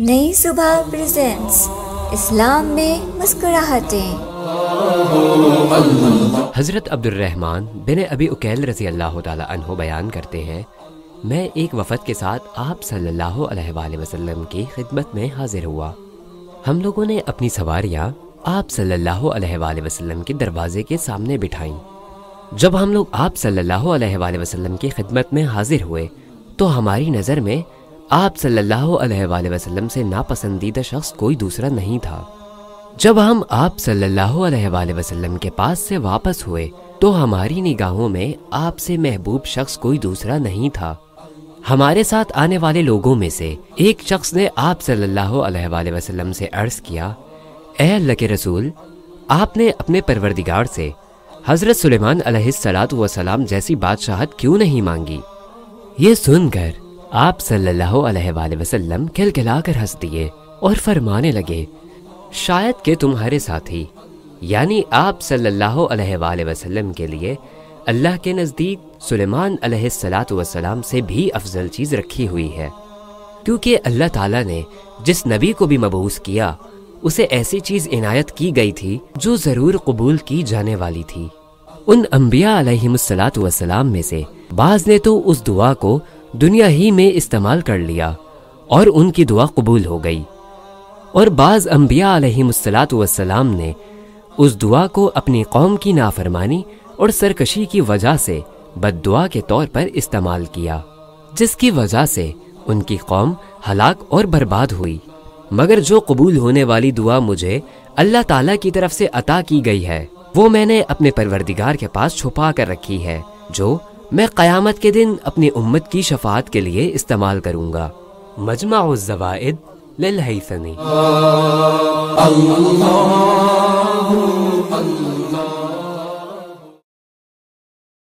नई सुबह प्रेजेंट्स इस्लाम में मुस्कुराहटें। हज़रत अब्दुलरहमान बिन अबी उकैल रज़ी अल्लाह तहो बयान करते हैं, मैं एक वफ़द के साथ आप सल्लल्लाहु अलैहि वसल्लम की खिदमत में हाजिर हुआ। हम लोगों ने अपनी सवारियाँ आप सल्लल्लाहु अलैहि वसल्लम के दरवाजे के सामने बिठाई। जब हम लोग आप सल्लल्लाहु अलैहि वसल्लम की खिदमत में हाजिर हुए तो हमारी नज़र में आप सल्लल्लाहु अलैहि वसल्लम से नापसंदीदा शख्स कोई दूसरा नहीं था। जब हम आप सल्लल्लाहु अलैहि वसल्लम के पास से वापस हुए तो हमारी निगाहों में आपसे महबूब शख्स कोई दूसरा नहीं था। हमारे साथ आने वाले लोगों में से एक शख्स ने आप सल्लल्लाहु अलैहि वसल्लम से अर्ज़ किया, ए अल्लाह के रसूल, आपने अपने परवरदिगार से हज़रत सुलेमान अलैहिस्सलाम जैसी बादशाहत क्यों नहीं मांगी? ये सुनकर आप सल्लल्लाहु अलैहि वसल्लम खिलखिलाकर हंस दिए और फरमाने लगे, शायद के तुम्हारे साथी, यानी आप सल्लल्लाहु अलैहि वसल्लम के लिए अल्लाह के नज़दीक सुलेमान अलैहिस्सलाम से भी अफजल चीज़ रखी हुई है। क्योंकि अल्लाह ताला ने जिस नबी को भी मबूस किया, उसे ऐसी चीज़ इनायत की गई थी जो ज़रूर कबूल की जाने वाली थी। उन अम्बिया अलैहिस्सलाम में से बाज ने तो उस दुआ को दुनिया ही में इस्तेमाल कर लिया और उनकी दुआ कबूल हो गई। और बाज अम्बिया अलैहिस्सलाम ने उस दुआ को अपनी कौम की नाफरमानी और सरकशी की वजह से बददुआ के तौर पर इस्तेमाल किया, जिसकी वजह से उनकी कौम हलाक और बर्बाद हुई। मगर जो कबूल होने वाली दुआ मुझे अल्लाह ताला की तरफ़ से अता की गई है, वो मैंने अपने परवरदिगार के पास छुपा कर रखी है, जो मैं क़यामत के दिन अपनी उम्मत की शफात के लिए इस्तेमाल करूँगा। मजमा जवाद अल्लाह